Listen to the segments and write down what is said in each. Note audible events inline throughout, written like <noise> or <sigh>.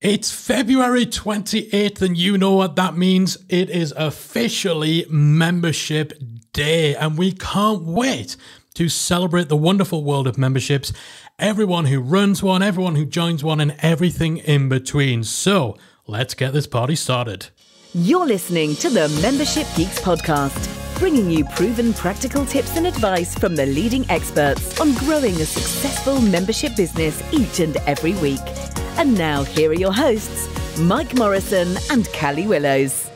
It's February 28th, and you know what that means. It is officially Membership Day, and we can't wait to celebrate the wonderful world of memberships, everyone who runs one, everyone who joins one, and everything in between. So let's get this party started. You're listening to the Membership Geeks podcast, bringing you proven practical tips and advice from the leading experts on growing a successful membership business each and every week. And now, here are your hosts, Mike Morrison and Callie Willows.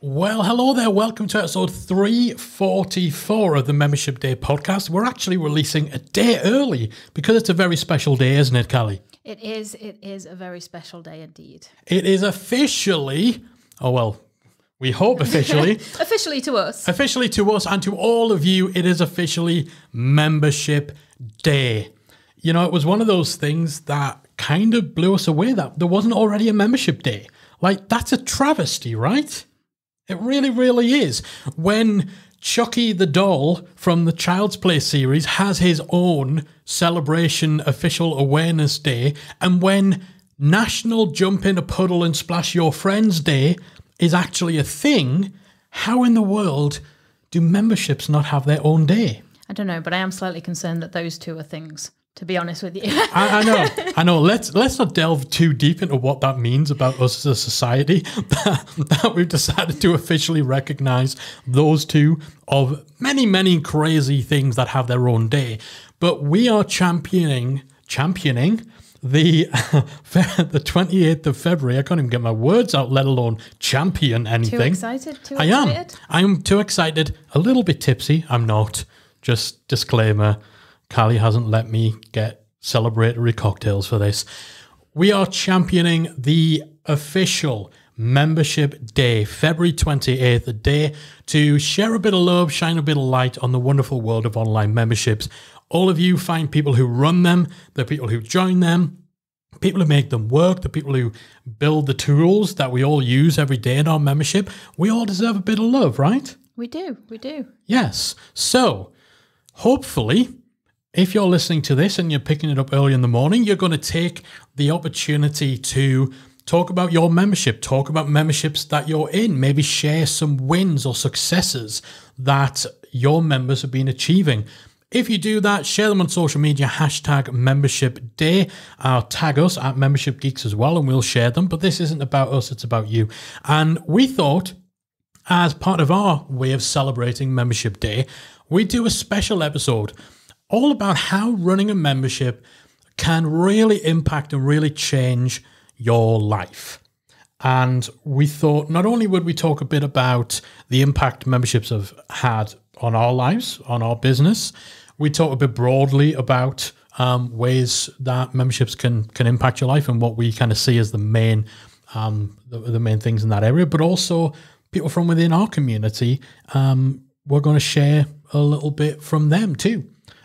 Well, hello there. Welcome to episode 344 of the Membership Day podcast. We're actually releasing a day early because it's a very special day, isn't it, Callie? It is. It is a very special day indeed. It is officially, oh, well, we hope officially. <laughs> officially to us. Officially to us and to all of you, it is officially Membership Day. You know, it was one of those things that kind of blew us away that there wasn't already a membership day. Like, that's a travesty, right? It really, really is. When Chucky the doll from the Child's Play series has his own celebration official awareness day, and when National Jump in a Puddle and Splash Your Friends Day is actually a thing, how in the world do memberships not have their own day? I don't know, but I am slightly concerned that those two are things to be honest with you. I, I, know, I <laughs> know. Let's let's not delve too deep into what that means about us as a society. <laughs> That, that we've decided to officially recognise those two of many many crazy things that have their own day. But we are championing championing the <laughs> the 28th of February. I can't even get my words out, let alone champion anything. Too excited? Too I excited? am. I am too excited. A little bit tipsy. I'm not. Just disclaimer. Callie hasn't let me get celebratory cocktails for this. We are championing the official membership day, February 28th, a day to share a bit of love, shine a bit of light on the wonderful world of online memberships. All of you find people who run them, the people who join them, people who make them work, the people who build the tools that we all use every day in our membership. We all deserve a bit of love, right? We do, we do. Yes. So, hopefully, if you're listening to this and you're picking it up early in the morning, you're going to take the opportunity to talk about your membership, talk about memberships that you're in, maybe share some wins or successes that your members have been achieving. If you do that, share them on social media, hashtag membership day. Uh, tag us at membership geeks as well, and we'll share them. But this isn't about us, it's about you. And we thought, as part of our way of celebrating membership day, we do a special episode all about how running a membership can really impact and really change your life. And we thought not only would we talk a bit about the impact memberships have had on our lives, on our business, we talk a bit broadly about um, ways that memberships can can impact your life and what we kind of see as the main um, the, the, main things in that area, but also people from within our community. Um, we're going to share a little bit from them too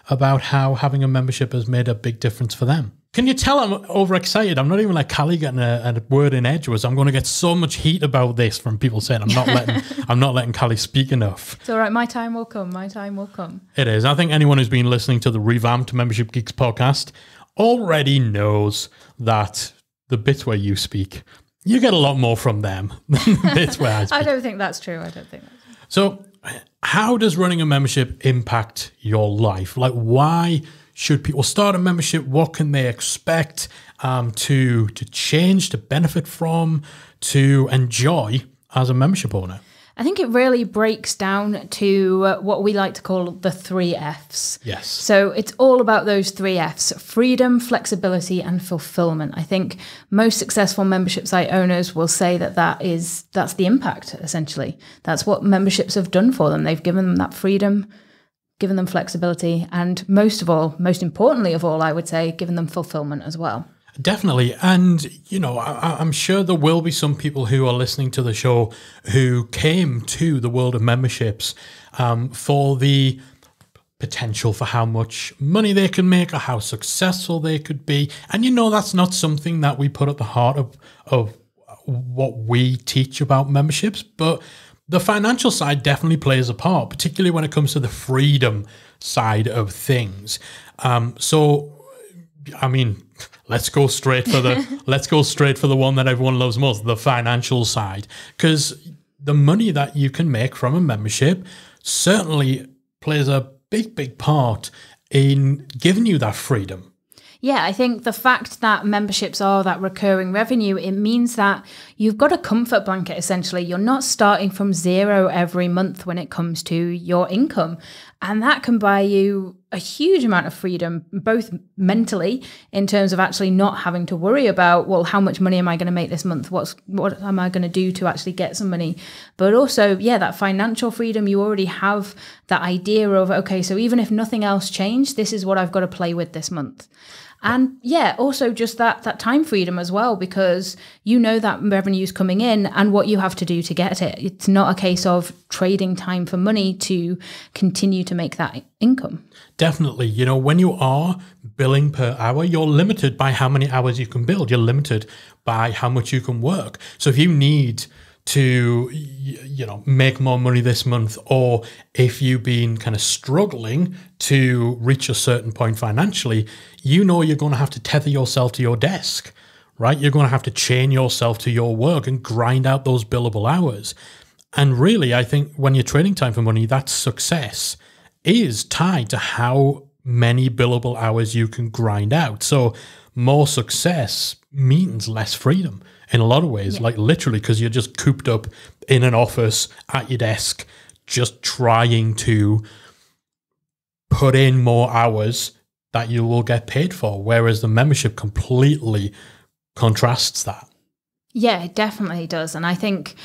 about how having a membership has made a big difference for them. Can you tell I'm overexcited? I'm not even like Callie getting a, a word in edgeways. I'm going to get so much heat about this from people saying I'm not letting <laughs> I'm not letting Callie speak enough. It's all right. My time will come. My time will come. It is. I think anyone who's been listening to the revamped Membership Geeks podcast already knows that the bits where you speak, you get a lot more from them than the bits where I <laughs> speak. I don't think that's true. I don't think that's true. So how does running a membership impact your life? Like, why should people start a membership? What can they expect um, to to change, to benefit from, to enjoy as a membership owner? I think it really breaks down to uh, what we like to call the three F's. Yes. So it's all about those three F's freedom, flexibility, and fulfillment. I think most successful membership site owners will say that that is that's the impact essentially. That's what memberships have done for them. They've given them that freedom, given them flexibility, and most of all, most importantly of all, I would say, given them fulfillment as well. Definitely. And, you know, I, am sure there will be some people who are listening to the show who came to the world of memberships um, for the potential for how much money they can make or how successful they could be. And, you know, that's not something that we put at the heart of, of what we teach about memberships. But the financial side definitely plays a part, particularly when it comes to the freedom side of things. Um, so, I mean, let's go straight for the <laughs> let's go straight for the one that everyone loves most, the financial side, because the money that you can make from a membership certainly plays a big, big part in giving you that freedom. Yeah, I think the fact that memberships are that recurring revenue, it means that you've got a comfort blanket essentially. You're not starting from zero every month when it comes to your income. And that can buy you a huge amount of freedom, both mentally in terms of actually not having to worry about, well, how much money am I going to make this month? What's what am I going to do to actually get some money? But also, yeah, that financial freedom, you already have that idea of, okay, so even if nothing else changed, this is what I've got to play with this month and yeah also just that that time freedom as well because you know that revenue is coming in and what you have to do to get it. It's not a case of trading time for money to continue to make that income. Definitely. You know when you are billing per hour you're limited by how many hours you can build. You're limited by how much you can work. So if you need to you know make more money this month or if you've been kind of struggling to reach a certain point financially you know you're going to have to tether yourself to your desk right? You're going to have to chain yourself to your work and grind out those billable hours. And really i think when you're trading time for money that success is tied to how many billable hours you can grind out. So more success means less freedom in a lot of ways, yeah. like literally, because you're just cooped up in an office at your desk, just trying to put in more hours that you will get paid for. Whereas the membership completely contrasts that. Yeah, it definitely does. And I think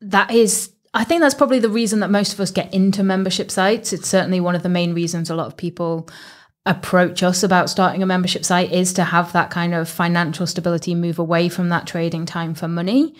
that is I think that's probably the reason that most of us get into membership sites. It's certainly one of the main reasons a lot of people approach us about starting a membership site is to have that kind of financial stability move away from that trading time for money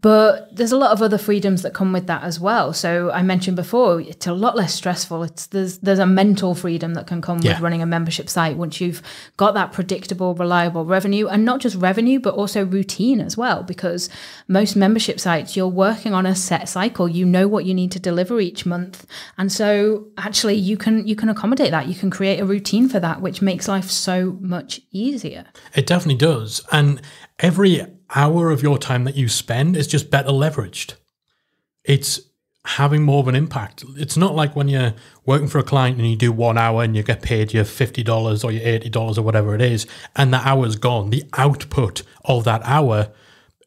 but there's a lot of other freedoms that come with that as well. So I mentioned before, it's a lot less stressful. It's there's there's a mental freedom that can come yeah. with running a membership site once you've got that predictable, reliable revenue, and not just revenue, but also routine as well. Because most membership sites, you're working on a set cycle. You know what you need to deliver each month, and so actually you can you can accommodate that. You can create a routine for that, which makes life so much easier. It definitely does, and every hour of your time that you spend is just better leveraged. It's having more of an impact. It's not like when you're working for a client and you do one hour and you get paid your $50 or your $80 or whatever it is, and the hour's gone. The output of that hour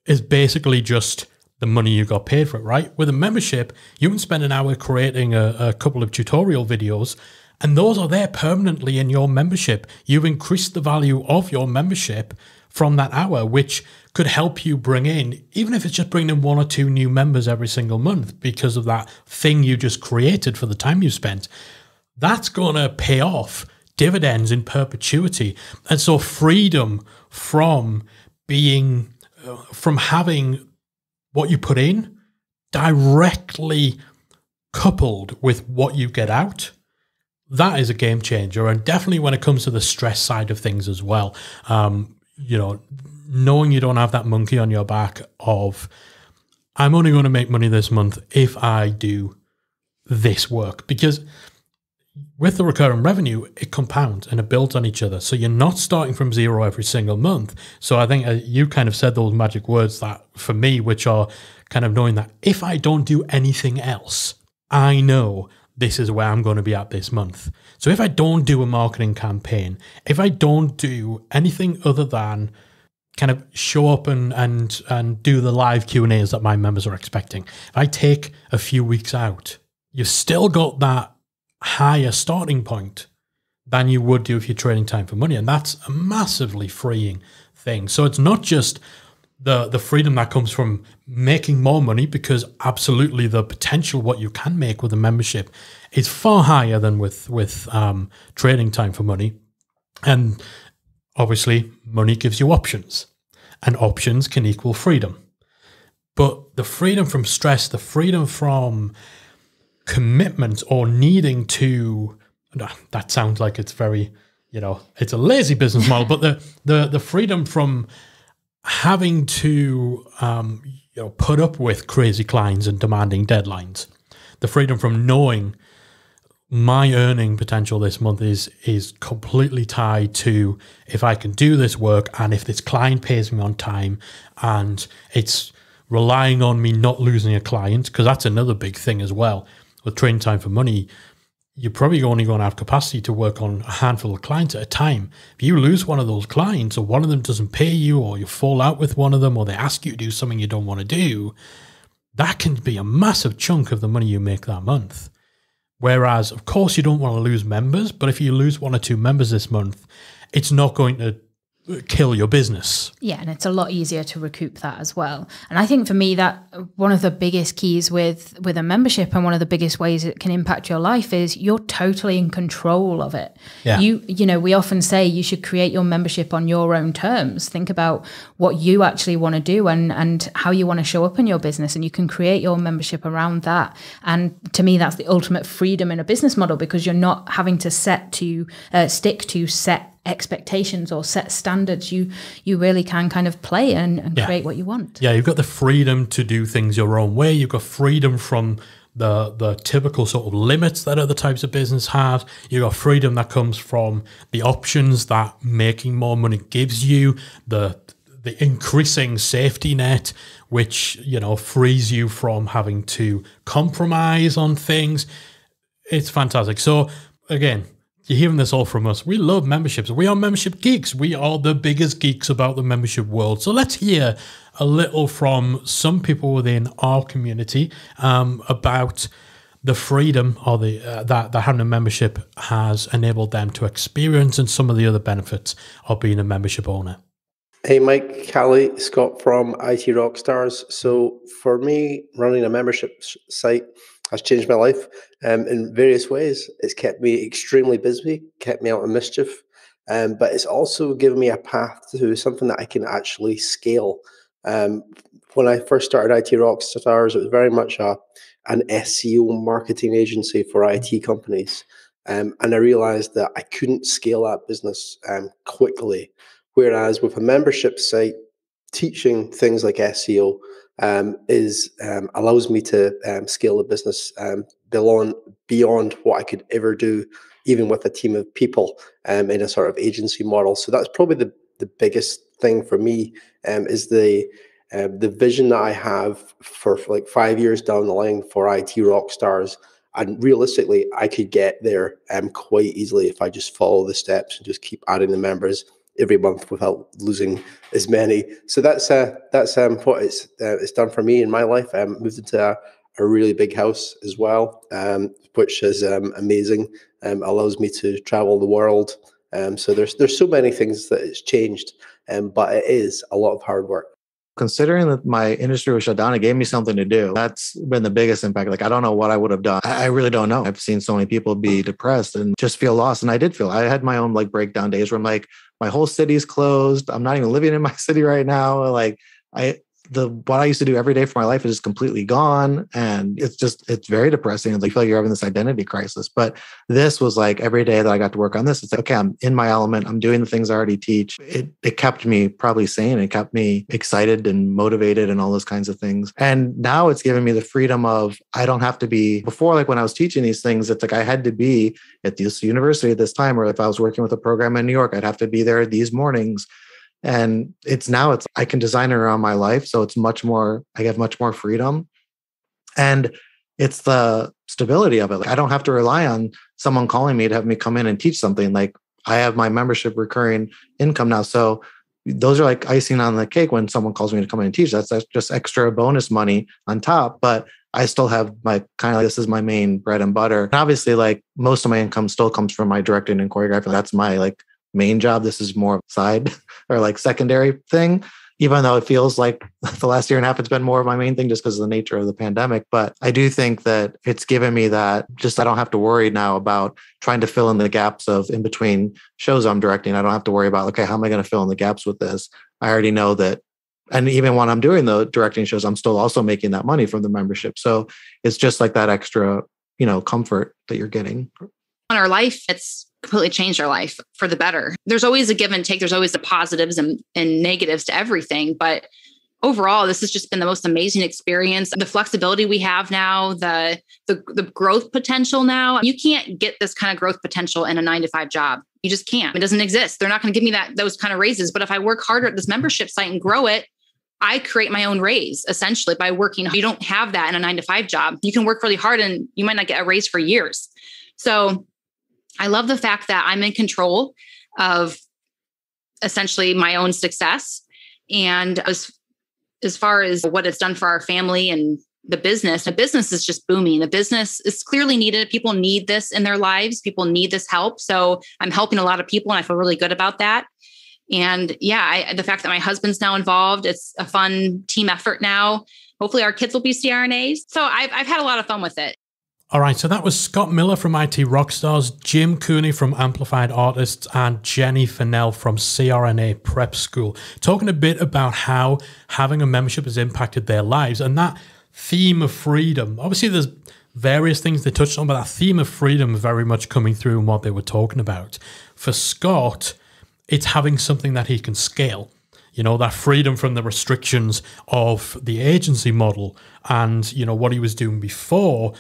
is basically just the money you got paid for it, right? With a membership, you can spend an hour creating a, a couple of tutorial videos and those are there permanently in your membership. You've increased the value of your membership from that hour, which could help you bring in, even if it's just bringing in one or two new members every single month because of that thing you just created for the time you spent. That's going to pay off dividends in perpetuity. And so, freedom from being, uh, from having what you put in directly coupled with what you get out that is a game changer and definitely when it comes to the stress side of things as well um, you know, knowing you don't have that monkey on your back of, I'm only going to make money this month if I do this work. Because with the recurring revenue, it compounds and it builds on each other. So you're not starting from zero every single month. So I think uh, you kind of said those magic words that for me, which are kind of knowing that if I don't do anything else, I know this is where I'm going to be at this month. So if I don't do a marketing campaign, if I don't do anything other than kind of show up and and and do the live Q&As that my members are expecting. If I take a few weeks out, you've still got that higher starting point than you would do if you're trading time for money and that's a massively freeing thing. So it's not just the the freedom that comes from making more money because absolutely the potential what you can make with a membership is far higher than with with um, trading time for money, and obviously money gives you options, and options can equal freedom. But the freedom from stress, the freedom from commitment or needing to that sounds like it's very you know it's a lazy business model but the the the freedom from having to um, you know put up with crazy clients and demanding deadlines, the freedom from knowing my earning potential this month is is completely tied to if I can do this work and if this client pays me on time and it's relying on me not losing a client because that's another big thing as well with training time for money you're probably only going to have capacity to work on a handful of clients at a time. If you lose one of those clients or one of them doesn't pay you or you fall out with one of them or they ask you to do something you don't want to do, that can be a massive chunk of the money you make that month. Whereas, of course, you don't want to lose members, but if you lose one or two members this month, it's not going to kill your business. Yeah, and it's a lot easier to recoup that as well. And I think for me that one of the biggest keys with with a membership and one of the biggest ways it can impact your life is you're totally in control of it. Yeah. You you know, we often say you should create your membership on your own terms. Think about what you actually want to do and and how you want to show up in your business and you can create your membership around that. And to me that's the ultimate freedom in a business model because you're not having to set to uh, stick to set expectations or set standards you you really can kind of play and, and yeah. create what you want. Yeah you've got the freedom to do things your own way. You've got freedom from the the typical sort of limits that other types of business have. You've got freedom that comes from the options that making more money gives you the the increasing safety net which you know frees you from having to compromise on things. It's fantastic. So again you're hearing this all from us. We love memberships. We are membership geeks. We are the biggest geeks about the membership world. So let's hear a little from some people within our community um, about the freedom or the uh, that the having a membership has enabled them to experience and some of the other benefits of being a membership owner. Hey, Mike, Callie, Scott from IT Rockstars. So, for me, running a membership site has changed my life um, in various ways. It's kept me extremely busy, kept me out of mischief, um, but it's also given me a path to something that I can actually scale. Um, when I first started IT Rockstars, it was very much a an SEO marketing agency for IT companies. Um, and I realized that I couldn't scale that business um, quickly. Whereas with a membership site, teaching things like SEO um, is um, allows me to um, scale the business um, beyond beyond what I could ever do, even with a team of people um, in a sort of agency model. So that's probably the the biggest thing for me um, is the the vision that I have for, for like five years down the line for IT Rockstars. And realistically, I could get there um, quite easily if I just follow the steps and just keep adding the members every month without losing as many. So that's uh, that's um, what it's uh, it's done for me in my life. I um, moved into a, a, really big house as well, um, which is um, amazing. Um, allows me to travel the world. So there's there's so many things that it's changed, but it is a lot of hard work considering that my industry was shut down, it gave me something to do. That's been the biggest impact. Like, I don't know what I would have done. I really don't know. I've seen so many people be depressed and just feel lost. And I did feel, I had my own like breakdown days where I'm like, my whole city's closed. I'm not even living in my <laughs> city right now. Like, I, the what I used to do every day for my life is just completely gone. And it's just, it's very depressing. And I feel like you're having this identity crisis. But this was like every day that I got to work on this, it's like, okay, I'm in my element. I'm doing the things I already teach. It, it kept me probably sane. It kept me excited and motivated and all those kinds of things. And now it's given me the freedom of, I don't have to be, before, like when I was teaching these things, it's like I had to be at this university at this time, or if I was working with a program in New York, I'd have to be there these mornings and it's now it's i can design around my life so it's much more i have much more freedom and it's the stability of it like i don't have to rely on someone calling me to have me come in and teach something like i have my membership recurring income now so those are like icing on the cake when someone calls me to come in and teach that's, that's just extra bonus money on top but I still have my kind of like this is my main bread and butter. And obviously, like most of my income still comes from my directing and choreographing. That's my like main job. This is more side <laughs> or like secondary thing, even though it feels like <laughs> the last year and a half has been more of my main thing just because of the nature of the pandemic. But I do think that it's given me that just I don't have to worry now about trying to fill in the gaps of in between shows I'm directing. I don't have to worry about, okay, how am I going to fill in the gaps with this? I already know that. And even when I'm doing the directing shows, I'm still also making that money from the membership. So it's just like that extra, you know, comfort that you're getting. On our life, it's completely changed our life for the better. There's always a give and take. There's always the positives and, and negatives to everything. But overall this has just been the most amazing experience the flexibility we have now the, the the growth potential now you can't get this kind of growth potential in a 9 to 5 job you just can't it doesn't exist they're not going to give me that those kind of raises but if i work harder at this membership site and grow it I create my own raise essentially by working. You don't have that in a nine to five job. You can work really hard and you might not get a raise for years. So I love the fact that I'm in control of essentially my own success. And as as far as what it's done for our family and the business, the business is just booming. The business is clearly needed. People need this in their lives. People need this help. So I'm helping a lot of people and I feel really good about that. And yeah, I, the fact that my husband's now involved, it's a fun team effort now. Hopefully our kids will be CRNAs. So I've, I've had a lot of fun with it. All right, so that was Scott Miller from IT Rockstars, Jim Cooney from Amplified Artists, and Jenny Fennell from CRNA Prep School, talking a bit about how having a membership has impacted their lives and that theme of freedom. Obviously, there's various things they touched on, but that theme of freedom very much coming through in what they were talking about. For Scott, it's having something that he can scale. You know, that freedom from the restrictions of the agency model and, you know, what he was doing before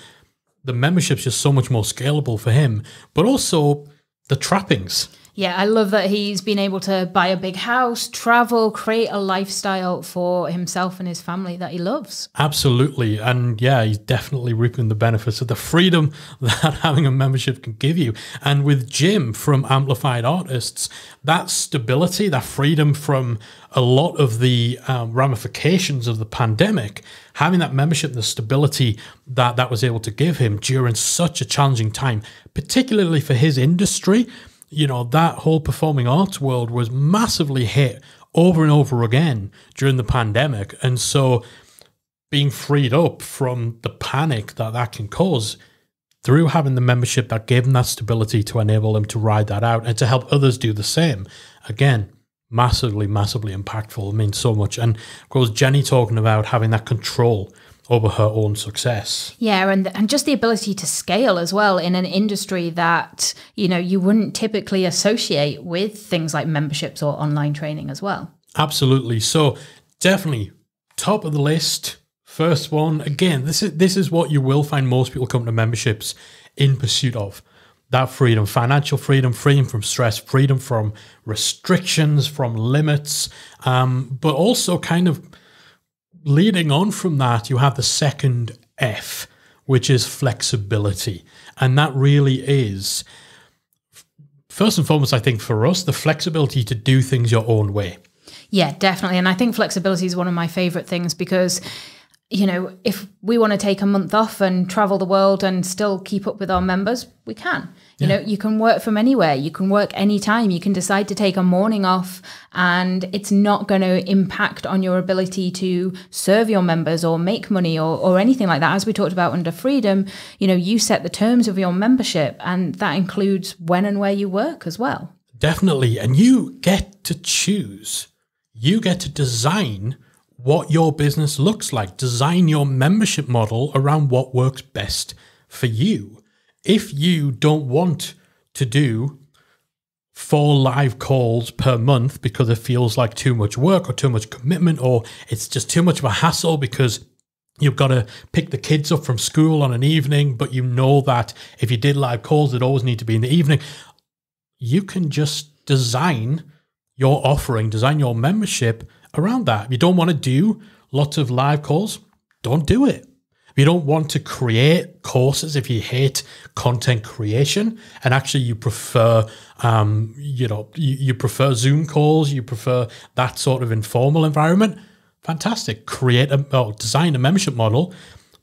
the membership's just so much more scalable for him, but also the trappings. Yeah, I love that he's been able to buy a big house, travel, create a lifestyle for himself and his family that he loves. Absolutely. And yeah, he's definitely reaping the benefits of the freedom <laughs> that having a membership can give you. And with Jim from Amplified Artists, that stability, that freedom from a lot of the um, ramifications of the pandemic, having that membership the stability that that was able to give him during such a challenging time, particularly for his industry you know, that whole performing arts world was massively hit over and over again during the pandemic. And so being freed up from the panic that that can cause through having the membership that gave them that stability to enable them to ride that out and to help others do the same. Again, massively, massively impactful. It means so much. And of course, Jenny talking about having that control over her own success. Yeah, and and just the ability to scale as well in an industry that you know you wouldn't typically associate with things like memberships or online training as well. Absolutely. So definitely top of the list. First one again. This is this is what you will find most people come to memberships in pursuit of that freedom, financial freedom, freedom from stress, freedom from restrictions, from limits, um, but also kind of leading on from that, you have the second F, which is flexibility. And that really is, first and foremost, I think for us, the flexibility to do things your own way. Yeah, definitely. And I think flexibility is one of my favorite things because you know, if we want to take a month off and travel the world and still keep up with our members, we can. You yeah. know, you can work from anywhere. You can work anytime. You can decide to take a morning off and it's not going to impact on your ability to serve your members or make money or, or anything like that. As we talked about under freedom, you know, you set the terms of your membership and that includes when and where you work as well. Definitely. And you get to choose. You get to design what your business looks like. Design your membership model around what works best for you. If you don't want to do four live calls per month because it feels like too much work or too much commitment, or it's just too much of a hassle because you've got to pick the kids up from school on an evening, but you know that if you did live calls, it always need to be in the evening. You can just design your offering, design your membership around that. If you don't want to do lots of live calls, don't do it. You don't want to create courses, if you hate content creation and actually you prefer, um, you know, you, you prefer Zoom calls, you prefer that sort of informal environment, fantastic. Create a, or design a membership model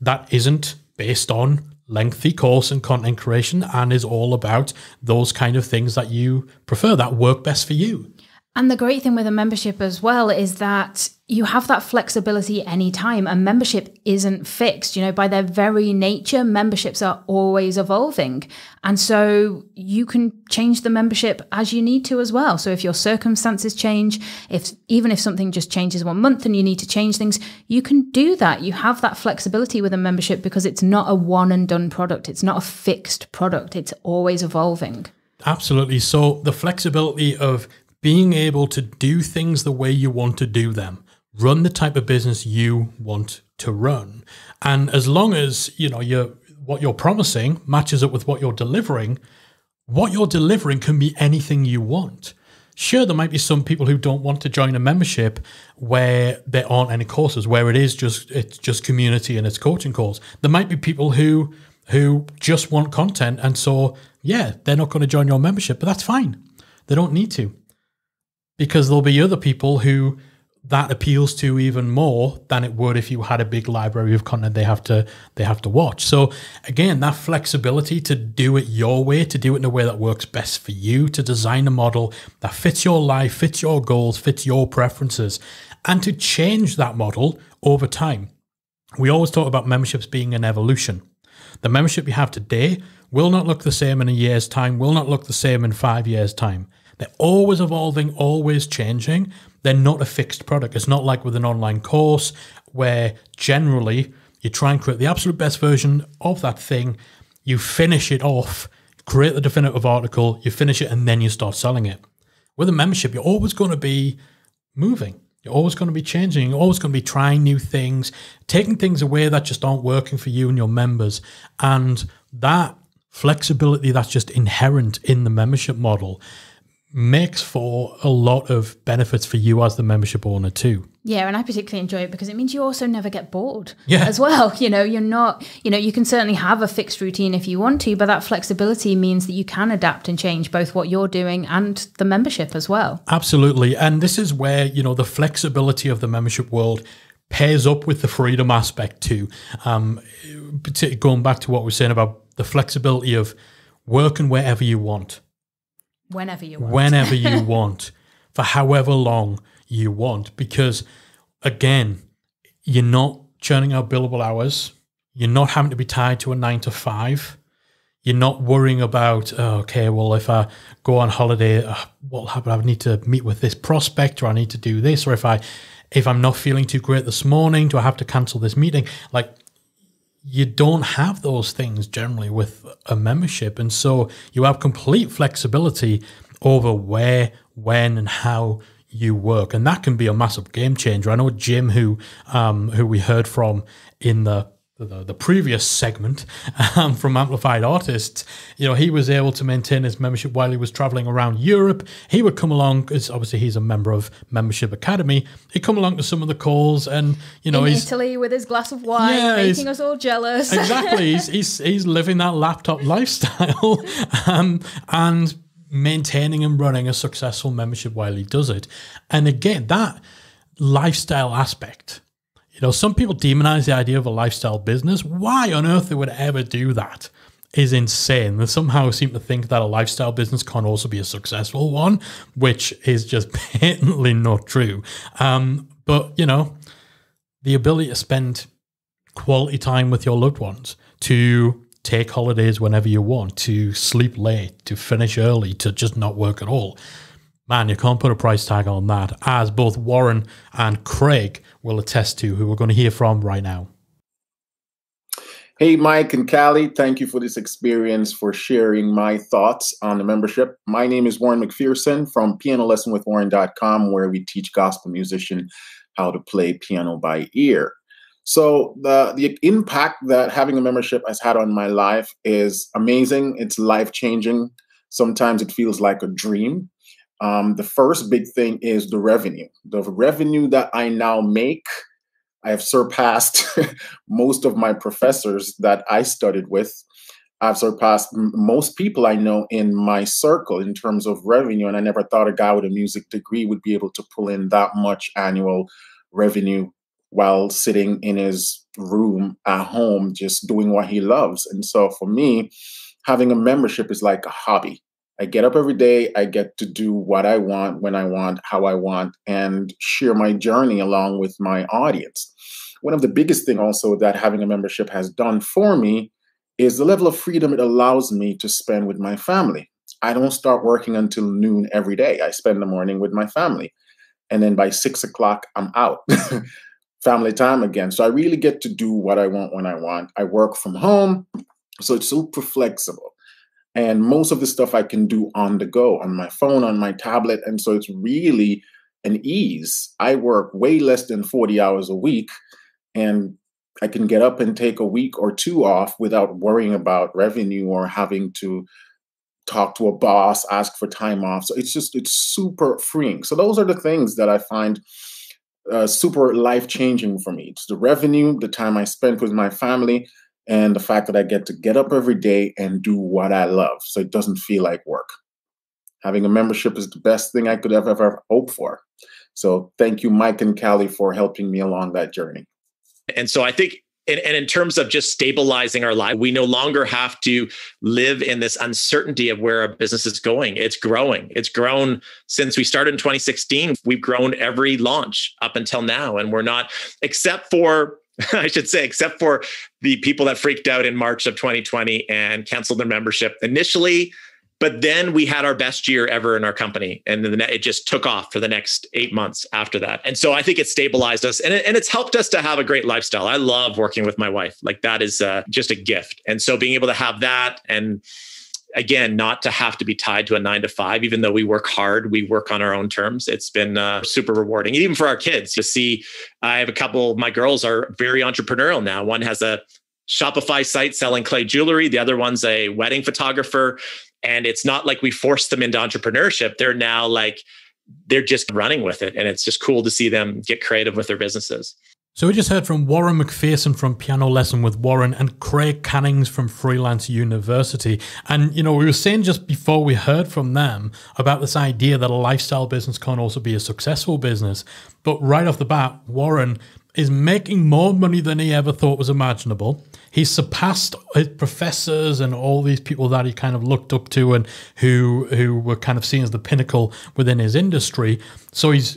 that isn't based on lengthy course and content creation and is all about those kind of things that you prefer that work best for you. And the great thing with a membership as well is that you have that flexibility anytime. A membership isn't fixed. You know, by their very nature, memberships are always evolving. And so you can change the membership as you need to as well. So if your circumstances change, if even if something just changes one month and you need to change things, you can do that. You have that flexibility with a membership because it's not a one and done product. It's not a fixed product. It's always evolving. Absolutely. So the flexibility of being able to do things the way you want to do them run the type of business you want to run. And as long as, you know, you're what you're promising matches up with what you're delivering, what you're delivering can be anything you want. Sure, there might be some people who don't want to join a membership where there aren't any courses, where it is just it's just community and it's coaching calls. There might be people who who just want content and so yeah, they're not going to join your membership, but that's fine. They don't need to. Because there'll be other people who that appeals to even more than it would if you had a big library of content they have to they have to watch. So again, that flexibility to do it your way, to do it in a way that works best for you, to design a model that fits your life, fits your goals, fits your preferences, and to change that model over time. We always talk about memberships being an evolution. The membership you have today will not look the same in a year's time, will not look the same in 5 years time. They're always evolving, always changing, they're not a fixed product. It's not like with an online course where generally you try and create the absolute best version of that thing, you finish it off, create the definitive article, you finish it, and then you start selling it. With a membership, you're always going to be moving. You're always going to be changing. You're always going to be trying new things, taking things away that just aren't working for you and your members. And that flexibility that's just inherent in the membership model makes for a lot of benefits for you as the membership owner too. Yeah, and I particularly enjoy it because it means you also never get bored yeah. as well. <laughs> You know, you're not, you know, you can certainly have a fixed routine if you want to, but that flexibility means that you can adapt and change both what you're doing and the membership as well. Absolutely. And this is where, you know, the flexibility of the membership world pairs up with the freedom aspect too. Um, going back to what we are saying about the flexibility of working wherever you want whenever you want. Whenever you <laughs> want, for however long you want. Because again, you're not churning out billable hours. You're not having to be tied to a nine to five. You're not worrying about, oh, okay, well, if I go on holiday, uh, what'll happen? I need to meet with this prospect, or I need to do this, or if I, if I'm not feeling too great this morning, do I have to cancel this meeting? Like, you don't have those things generally with a membership. And so you have complete flexibility over where, when, and how you work. And that can be a massive game changer. I know Jim, who um, who we heard from in the the, the previous segment um, from Amplified Artists, you know, he was able to maintain his membership while he was traveling around Europe. He would come along because obviously he's a member of Membership Academy. He'd come along to some of the calls, and you know, in he's Italy with his glass of wine, yeah, making us all jealous. exactly, <laughs> he's, he's he's living that laptop lifestyle, <laughs> um, and maintaining and running a successful membership while he does it. And again, that lifestyle aspect you know, some people demonize the idea of a lifestyle business. Why on earth they would ever do that is insane. They somehow seem to think that a lifestyle business can also be a successful one, which is just <laughs> patently not true. Um, but, you know, the ability to spend quality time with your loved ones, to take holidays whenever you want, to sleep late, to finish early, to just not work at all. Man, you can't put a price tag on that, as both Warren and Craig will attest to, who we're going to hear from right now. Hey, Mike and Callie, thank you for this experience, for sharing my thoughts on the membership. My name is Warren McPherson from pianolessonwithwarren.com, where we teach gospel musician how to play piano by ear. So the the impact that having a membership has had on my life is amazing. It's life changing. Sometimes it feels like a dream. Um, the first big thing is the revenue. The revenue that I now make, I have surpassed <laughs> most of my professors that I studied with. I've surpassed most people I know in my circle in terms of revenue. And I never thought a guy with a music degree would be able to pull in that much annual revenue while sitting in his room at home, just doing what he loves. And so for me, having a membership is like a hobby. I get up every day. I get to do what I want, when I want, how I want, and share my journey along with my audience. One of the biggest thing also that having a membership has done for me is the level of freedom it allows me to spend with my family. I don't start working until noon every day. I spend the morning with my family. And then by six o'clock, I'm out. <laughs> family time again. So I really get to do what I want when I want. I work from home. So it's super flexible. And most of the stuff I can do on the go, on my phone, on my tablet. And so it's really an ease. I work way less than 40 hours a week and I can get up and take a week or two off without worrying about revenue or having to talk to a boss, ask for time off. So it's just it's super freeing. So those are the things that I find uh, super life changing for me. It's the revenue, the time I spend with my family, and the fact that I get to get up every day and do what I love. So it doesn't feel like work. Having a membership is the best thing I could have ever hoped for. So thank you, Mike and Callie, for helping me along that journey. And so I think and, and, in terms of just stabilizing our life, we no longer have to live in this uncertainty of where our business is going. It's growing. It's grown since we started in 2016. We've grown every launch up until now. And we're not, except for, <laughs> I should say, except for the people that freaked out in March of 2020 and canceled their membership. Initially, but then we had our best year ever in our company and then it just took off for the next eight months after that. And so i think it stabilized us and, it, and it's helped us to have a great lifestyle. I love working with my wife. Like that is uh, just a gift. And so being able to have that and again not to have to be tied to a nine to five even though we work hard we work on our own terms it's been uh, super rewarding even for our kids to see i have a couple my girls are very entrepreneurial now one has a Shopify site selling clay jewelry. The other one's a wedding photographer. And it's not like we forced them into entrepreneurship. They're now like, they're just running with it. And it's just cool to see them get creative with their businesses. So we just heard from Warren McPherson from Piano Lesson with Warren and Craig Cannings from Freelance University. And, you know, we were saying just before we heard from them about this idea that a lifestyle business can also be a successful business. But right off the bat, Warren is making more money than he ever thought was imaginable. He's surpassed his professors and all these people that he kind of looked up to and who who were kind of seen as the pinnacle within his industry. So he's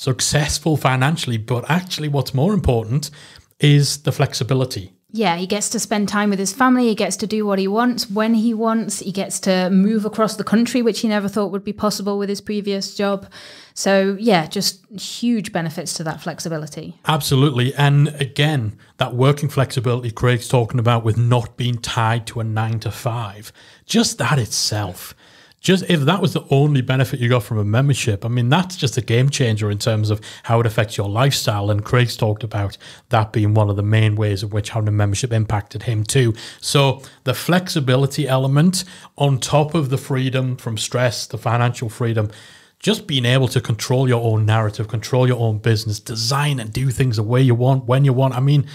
successful financially, but actually what's more important is the flexibility yeah, he gets to spend time with his family. He gets to do what he wants when he wants. He gets to move across the country, which he never thought would be possible with his previous job. So, yeah, just huge benefits to that flexibility. Absolutely. And again, that working flexibility Craig's talking about with not being tied to a nine to five, just that itself just if that was the only benefit you got from a membership, I mean, that's just a game changer in terms of how it affects your lifestyle. And Craig's talked about that being one of the main ways of which having a membership impacted him too. So the flexibility element on top of the freedom from stress, the financial freedom, just being able to control your own narrative, control your own business, design and do things the way you want, when you want. I mean,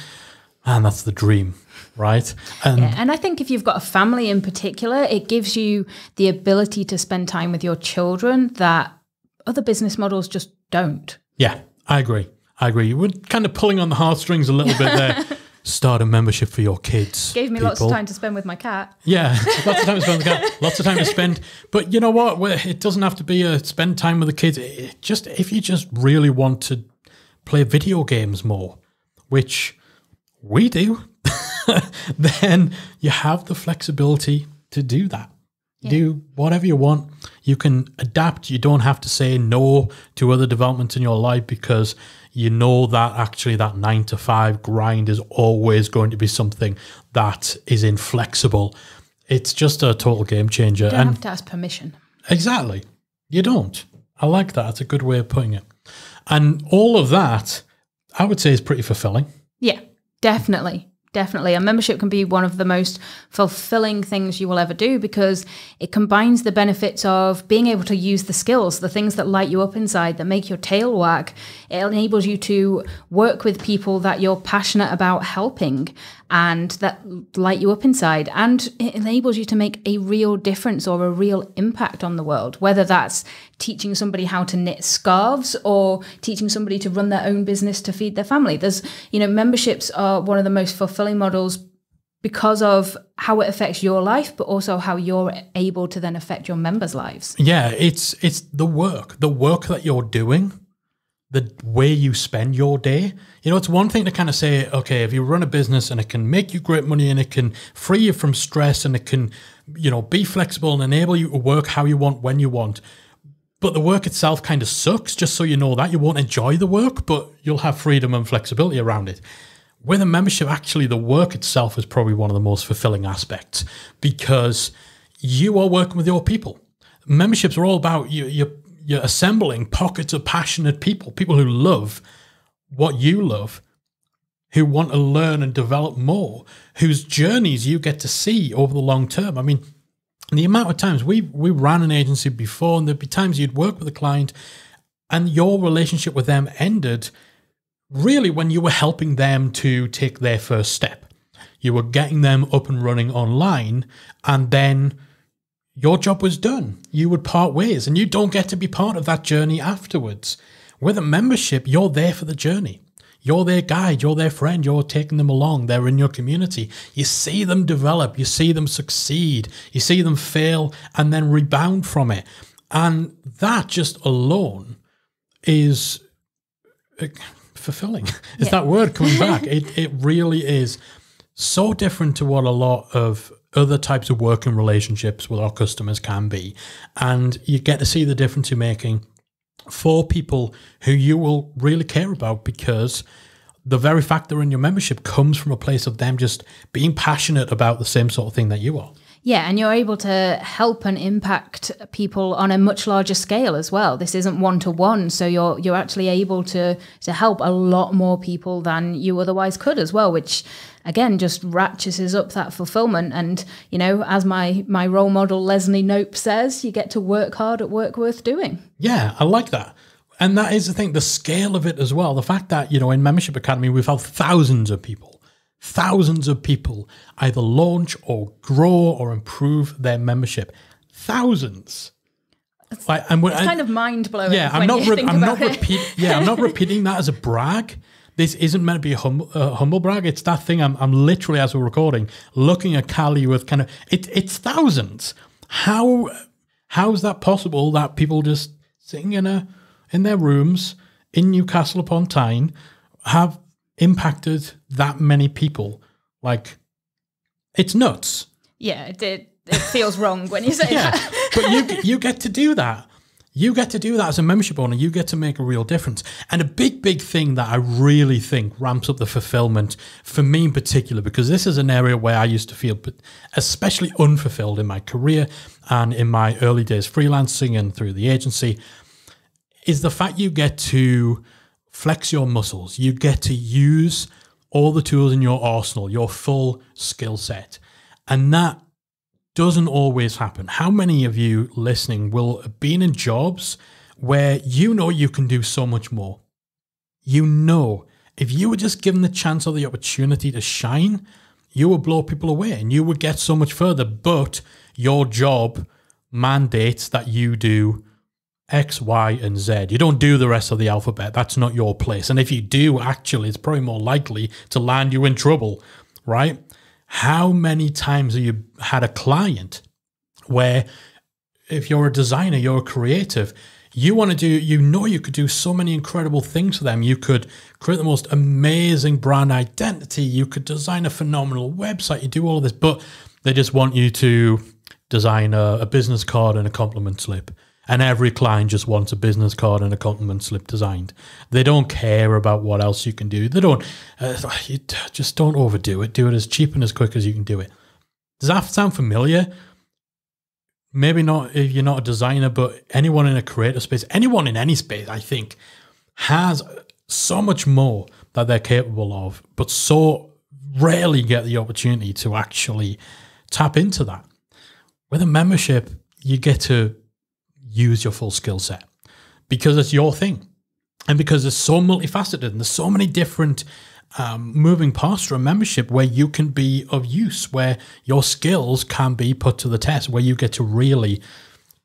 man, that's the dream right? And, yeah, and I think if you've got a family in particular, it gives you the ability to spend time with your children that other business models just don't. Yeah, I agree. I agree. We're kind of pulling on the heartstrings a little bit there. <laughs> Start a membership for your kids. Gave me people. lots of time to spend with my cat. Yeah, <laughs> lots of time to spend with the cat. Lots of time to spend. But you know what? It doesn't have to be a spend time with the kids. It just if you just really want to play video games more, which we do <laughs> then you have the flexibility to do that. Yeah. Do whatever you want. You can adapt. You don't have to say no to other developments in your life because you know that actually that nine to five grind is always going to be something that is inflexible. It's just a total game changer. You don't and have to ask permission. Exactly. You don't. I like that. It's a good way of putting it. And all of that, I would say, is pretty fulfilling. Yeah, definitely. Definitely. A membership can be one of the most fulfilling things you will ever do because it combines the benefits of being able to use the skills, the things that light you up inside, that make your tail wag. It enables you to work with people that you're passionate about helping and that light you up inside. And it enables you to make a real difference or a real impact on the world, whether that's teaching somebody how to knit scarves or teaching somebody to run their own business to feed their family. There's, you know, memberships are one of the most fulfilling models because of how it affects your life but also how you're able to then affect your members lives yeah it's it's the work the work that you're doing the way you spend your day. You know, it's one thing to kind of say, okay, if you run a business and it can make you great money and it can free you from stress and it can, you know, be flexible and enable you to work how you want when you want. But the work itself kind of sucks, just so you know that. You won't enjoy the work, but you'll have freedom and flexibility around it. With a membership, actually, the work itself is probably one of the most fulfilling aspects because you are working with your people. Memberships are all about you, you you're assembling pockets of passionate people, people who love what you love, who want to learn and develop more, whose journeys you get to see over the long term. I mean, the amount of times we we ran an agency before, and there'd be times you'd work with a client, and your relationship with them ended really when you were helping them to take their first step. You were getting them up and running online, and then your job was done. You would part ways, and you don't get to be part of that journey afterwards. With a membership, you're there for the journey. You're their guide, you're their friend, you're taking them along, they're in your community. You see them develop, you see them succeed, you see them fail and then rebound from it. And that just alone is uh, fulfilling. Is yeah. that word coming <laughs> back? it, it really is so different to what a lot of other types of working relationships with our customers can be. And you get to see the difference you're making for people who you will really care about because the very fact they're in your membership comes from a place of them just being passionate about the same sort of thing that you are. Yeah, and you're able to help and impact people on a much larger scale as well. This isn't one to one, so you're you're actually able to to help a lot more people than you otherwise could as well, which again just ratchets up that fulfillment. And you know, as my my role model Leslie Knope says, you get to work hard at work worth doing. Yeah, I like that. And that is the thing, the scale of it as well. The fact that, you know, in Membership Academy, we've had thousands of people thousands of people either launch or grow or improve their membership. Thousands. It's, like, and it's kind of mind blowing. Yeah, I'm not. Re- I'm not repeating. Yeah, I'm not repeating that as a brag. This isn't meant to be a humble, uh, humble brag. It's that thing. I'm, I'm literally as we're recording looking at Callie with kind of it. It's thousands. How how is that possible? That people just sitting in a in their rooms in Newcastle upon Tyne have impacted that many people. Like, it's nuts. Yeah, it, it, it feels wrong when you say <laughs> yeah, that. but you <laughs> you get to do that. You get to do that as a membership owner. You get to make a real difference. And a big, big thing that I really think ramps up the fulfillment for me in particular, because this is an area where I used to feel especially unfulfilled in my career and in my early days freelancing and through the agency, is the fact you get to flex your muscles. You get to use all the tools in your arsenal, your full skill set. And that doesn't always happen. How many of you listening will have been in jobs where you know you can do so much more? You know, if you were just given the chance or the opportunity to shine, you would blow people away and you would get so much further. But your job mandates that you do X, Y, and Z. You don't do the rest of the alphabet. That's not your place. And if you do, actually, it's probably more likely to land you in trouble, right? How many times have you had a client where if you're a designer, you're a creative, you want to do, you know, you could do so many incredible things for them. You could create the most amazing brand identity. You could design a phenomenal website. You do all of this, but they just want you to design a, a business card and a compliment slip and every client just wants a business card and a compliment slip designed. They don't care about what else you can do. They don't. Uh, <sighs> you just don't overdo it. Do it as cheap and as quick as you can do it. Does that sound familiar? Maybe not if you're not a designer, but anyone in a creative space, anyone in any space, I think, has so much more that they're capable of, but so rarely get the opportunity to actually tap into that. With a membership, you get to use your full skill set because it's your thing. And because it's so multifaceted and there's so many different um, moving parts to a membership where you can be of use, where your skills can be put to the test, where you get to really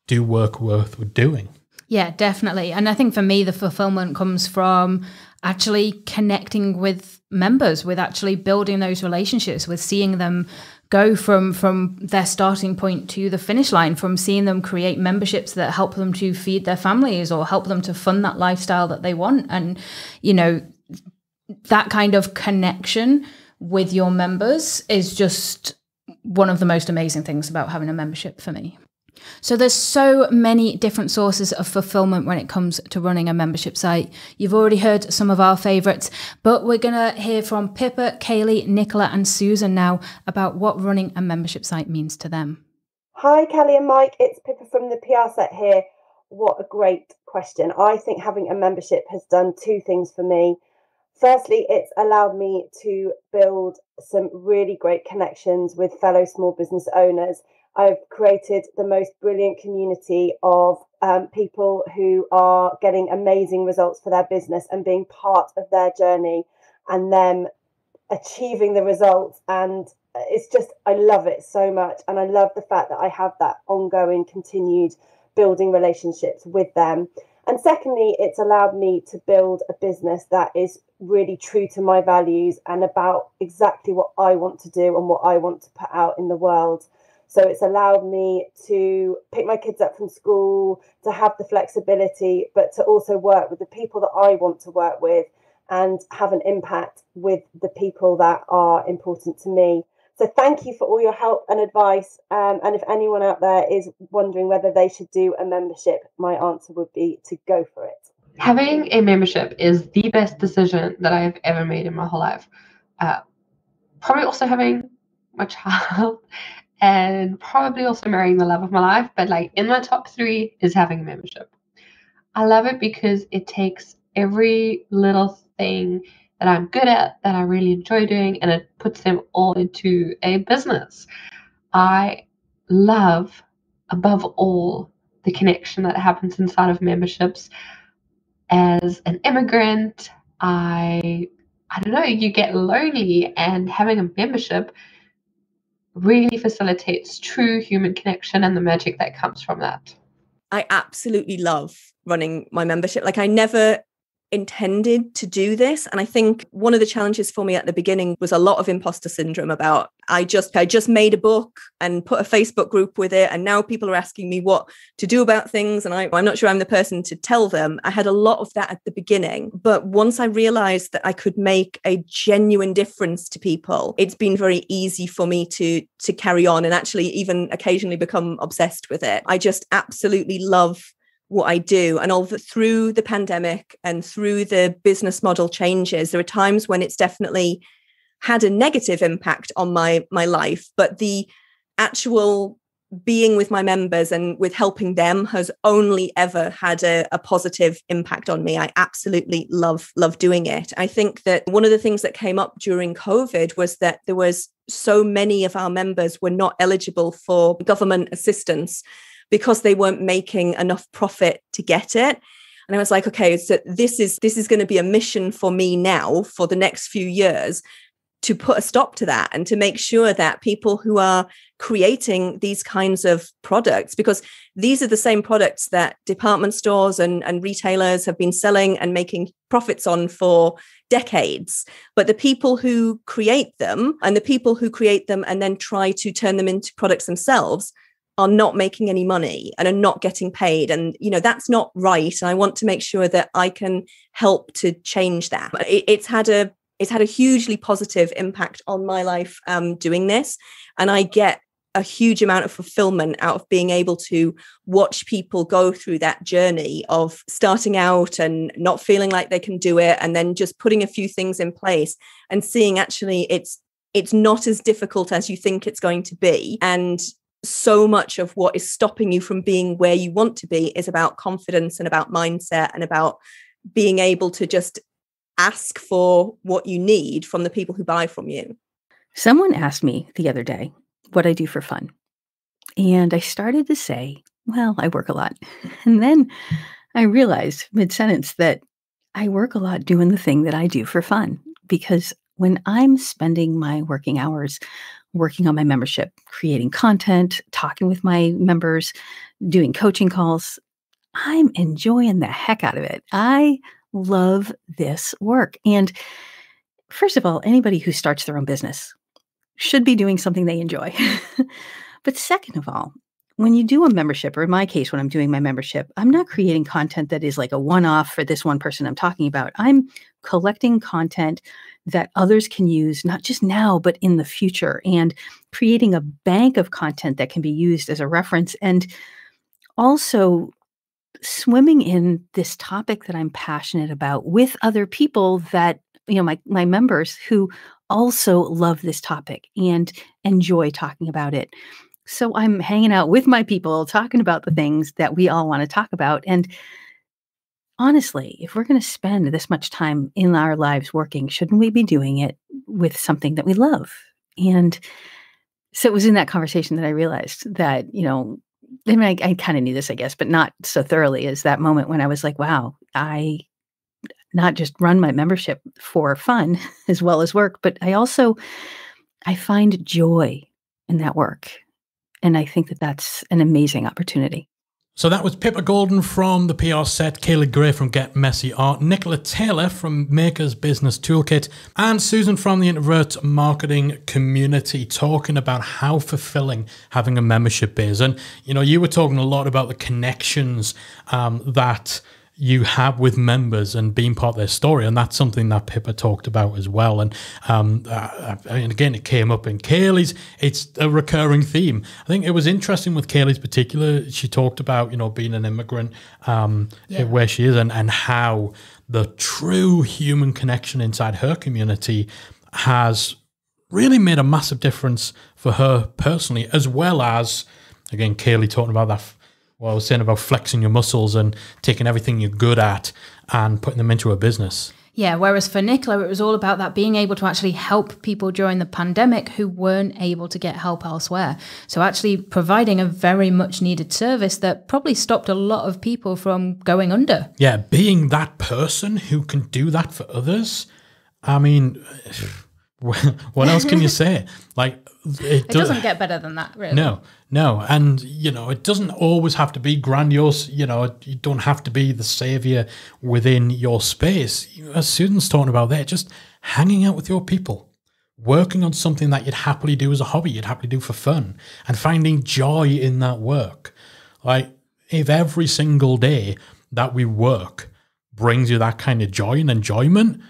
do work worth doing. Yeah, definitely. And I think for me, the fulfillment comes from actually connecting with members, with actually building those relationships, with seeing them go from from their starting point to the finish line from seeing them create memberships that help them to feed their families or help them to fund that lifestyle that they want. And you know that kind of connection with your members is just one of the most amazing things about having a membership for me so there's so many different sources of fulfillment when it comes to running a membership site. You've already heard some of our favorites, but we're going to hear from Pippa, Kaylee, Nicola and Susan now about what running a membership site means to them. Hi Kelly and Mike, it's Pippa from the PR set here. what a great question. I think having a membership has done two things for me. Firstly, it's allowed me to build some really great connections with fellow small business owners. I've created the most brilliant community of um, people who are getting amazing results for their business and being part of their journey and them achieving the results. And it's just, I love it so much. And I love the fact that I have that ongoing, continued building relationships with them. And secondly, it's allowed me to build a business that is really true to my values and about exactly what I want to do and what I want to put out in the world. So it's allowed me to pick my kids up from school, to have the flexibility, but to also work with the people that I want to work with and have an impact with the people that are important to me. So thank you for all your help and advice. Um, and if anyone out there is wondering whether they should do a membership, my answer would be to go for it. Having a membership is the best decision that I have ever made in my whole life. Uh, probably also having my <laughs> child and probably also marrying the love of my life. But like in my top three is having a membership. I love it because it takes every little thing that I'm good at, that I really enjoy doing, and it puts them all into a business. I love, above all, the connection that happens inside of memberships. As an immigrant, I I don't know, you get lonely, and having a membership really facilitates true human connection and the magic that comes from that. I absolutely love running my membership. Like I never intended to do this. And i think one of the challenges for me at the beginning was a lot of imposter syndrome about i just i just made a book and put a facebook group with it and now people are asking me what to do about things and I, i'm not sure i'm the person to tell them. I had a lot of that at the beginning. But once i realized that i could make a genuine difference to people it's been very easy for me to to carry on and actually even occasionally become obsessed with it. I just absolutely love what I do. And all through the pandemic and through the business model changes, there are times when it's definitely had a negative impact on my my life, but the actual being with my members and with helping them has only ever had a, a, positive impact on me. I absolutely love love doing it. I think that one of the things that came up during COVID was that there was so many of our members were not eligible for government assistance because they weren't making enough profit to get it. And i was like okay so this is this is going to be a mission for me now for the next few years to put a stop to that and to make sure that people who are creating these kinds of products because these are the same products that department stores and, and retailers have been selling and making profits on for decades. But the people who create them and the people who create them and then try to turn them into products themselves are not making any money and are not getting paid. And you know that's not right. And i want to make sure that i can help to change that. It, it's had a it's had a hugely positive impact on my life um, doing this. And i get a huge amount of fulfillment out of being able to watch people go through that journey of starting out and not feeling like they can do it and then just putting a few things in place and seeing actually it's it's not as difficult as you think it's going to be. And so much of what is stopping you from being where you want to be is about confidence and about mindset and about being able to just ask for what you need from the people who buy from you. Someone asked me the other day what I do for fun. And I started to say, well, I work a lot. <laughs> And then I realized mid sentence that I work a lot doing the thing that I do for fun because when I'm spending my working hours working on my membership, creating content, talking with my members, doing coaching calls. I'm enjoying the heck out of it. I love this work. And first of all, anybody who starts their own business should be doing something they enjoy. <laughs> but second of all, when you do a membership, or in my case, when I'm doing my membership, I'm not creating content that is like a one off for this one person I'm talking about. I'm collecting content that others can use, not just now, but in the future, and creating a bank of content that can be used as a reference. And also swimming in this topic that I'm passionate about with other people that, you know, my, my members who also love this topic and enjoy talking about it. So I'm hanging out with my people, talking about the things that we all want to talk about. And honestly, if we're going to spend this much time in our lives working, shouldn't we be doing it with something that we love? And so it was in that conversation that I realized that, you know, I mean, I, I kind of knew this, I guess, but not so thoroughly as that moment when I was like, wow, I not just run my membership for fun <laughs> as well as work, but I also I find joy in that work. And I think that that's an amazing opportunity. So that was Pippa Golden from the PR set, Kaylee Gray from Get Messy Art, Nicola Taylor from Maker's Business Toolkit, and Susan from the Introvert Marketing Community talking about how fulfilling having a membership is. And, you know, you were talking a lot about the connections um, that you have with members and being part of their story. And that's something that Pippa talked about as well. And um, uh, and again, it came up in Kaylee's. It's a recurring theme. I think it was interesting with Kaylee's particular. She talked about, you know, being an immigrant, um, yeah. where she is and, and how the true human connection inside her community has really made a massive difference for her personally, as well as, again, Kaylee talking about that what I was saying about flexing your muscles and taking everything you're good at and putting them into a business. Yeah, whereas for Nicola, it was all about that being able to actually help people during the pandemic who weren't able to get help elsewhere. So, actually providing a very much needed service that probably stopped a lot of people from going under. Yeah, being that person who can do that for others. I mean, <sighs> what else can you <laughs> say? Like, it, it doesn't get better than that, really. No, no, and you know, it doesn't always have to be grandiose. You know, you don't have to be the savior within your space. As Susan's talking about there, just hanging out with your people, working on something that you'd happily do as a hobby, you'd happily do for fun, and finding joy in that work. Like, if every single day that we work brings you that kind of joy and enjoyment,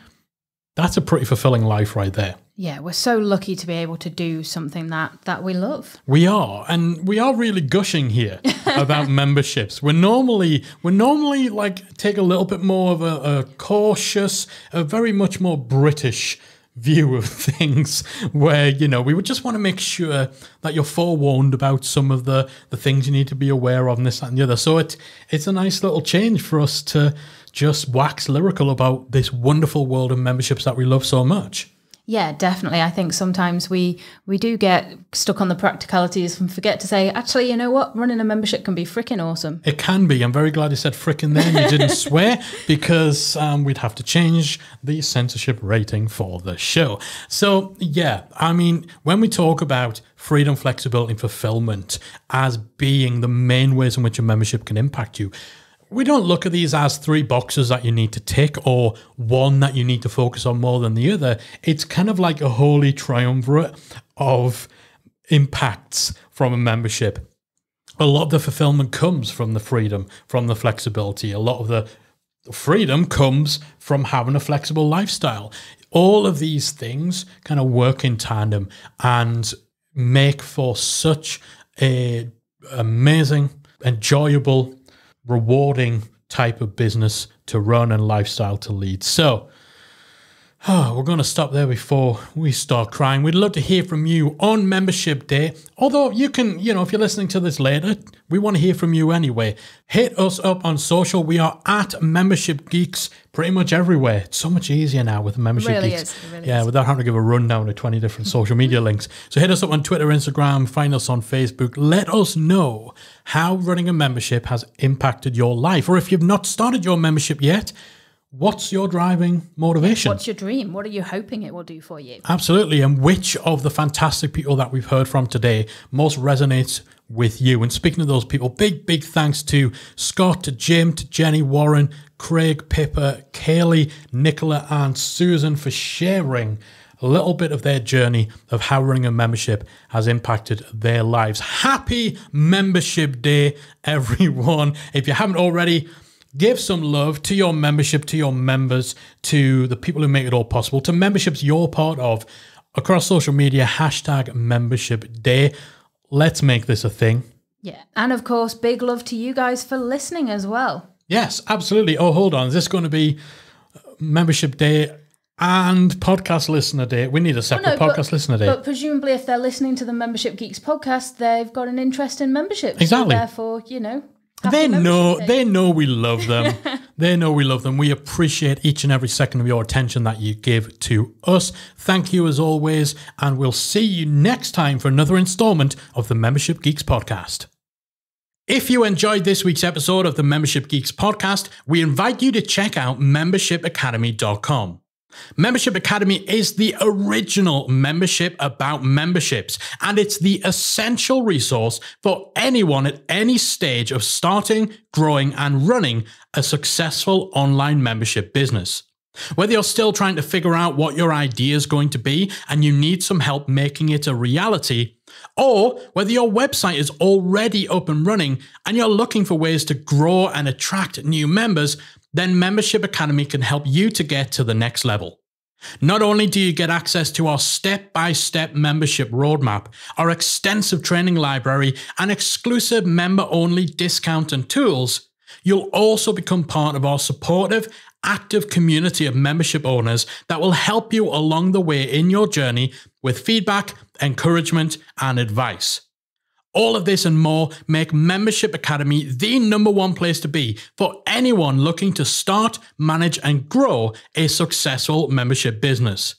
that's a pretty fulfilling life right there. Yeah, we're so lucky to be able to do something that that we love. We are, and we are really gushing here <laughs> about memberships. We're normally we're normally like take a little bit more of a, a cautious, a very much more British view of <laughs> things where you know we would just want to make sure that you're forewarned about some of the the things you need to be aware of and this that, and the other so it it's a nice little change for us to just wax lyrical about this wonderful world of memberships that we love so much yeah, definitely. I think sometimes we we do get stuck on the practicalities and forget to say, actually, you know what? Running a membership can be freaking awesome. It can be. I'm very glad you said freaking there and you didn't <laughs> swear because um, we'd have to change the censorship rating for the show. So, yeah, I mean, when we talk about freedom, flexibility, and fulfillment as being the main ways in which a membership can impact you, we don't look at these as three boxes that you need to tick or one that you need to focus on more than the other. It's kind of like a holy triumvirate of impacts from a membership. A lot of the fulfillment comes from the freedom, from the flexibility. A lot of the freedom comes from having a flexible lifestyle. All of these things kind of work in tandem and make for such a amazing, enjoyable rewarding type of business to run and lifestyle to lead. So, Oh, <sighs> we're going to stop there before we start crying. We'd love to hear from you on membership day. Although you can, you know, if you're listening to this later, we want to hear from you anyway. Hit us up on social. We are at Membership Geeks pretty much everywhere. It's so much easier now with Membership really Geeks. Is. Really yeah, is. without having to give a rundown of 20 different <laughs> social media links. So hit us up on Twitter, Instagram, find us on Facebook. Let us know how running a membership has impacted your life. Or if you've not started your membership yet, What's your driving motivation? What's your dream? What are you hoping it will do for you? Absolutely. And which of the fantastic people that we've heard from today most resonates with you? And speaking of those people, big, big thanks to Scott, to Jim, to Jenny Warren, Craig, Pippa, Kaylee, Nicola, and Susan for sharing a little bit of their journey of how running a membership has impacted their lives. Happy Membership Day, <laughs> everyone. If you haven't already, Give some love to your membership, to your members, to the people who make it all possible, to memberships you're part of across social media. Hashtag membership day. Let's make this a thing. Yeah. And of course, big love to you guys for listening as well. Yes, absolutely. Oh, hold on. Is this going to be uh, membership day and podcast listener day. We need a separate Oh, no, podcast listener day. But presumably, if they're listening to the Membership Geeks podcast, they've got an interest in membership. So Exactly. therefore, you know, they know they know we love them. <laughs> they know we love them. We appreciate each and every second of your attention that you give to us. Thank you as always, and we'll see you next time for another installment of the Membership Geeks podcast. If you enjoyed this week's episode of the Membership Geeks podcast, we invite you to check out membershipacademy.com. Membership Academy is the original membership about memberships, and it's the essential resource for anyone at any stage of starting, growing, and running a successful online membership business. Whether you're still trying to figure out what your idea is going to be and you need some help making it a reality, or whether your website is already up and running and you're looking for ways to grow and attract new members, then Membership Academy can help you to get to the next level. Not only do you get access to our step by step membership roadmap, our extensive training library, and exclusive member only discount and tools, you'll also become part of our supportive, active community of membership owners that will help you along the way in your journey with feedback, encouragement, and advice. All of this and more make Membership Academy the number one place to be for anyone looking to start, manage, and grow a successful membership business.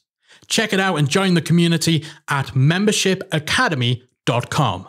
Check it out and join the community at membershipacademy.com.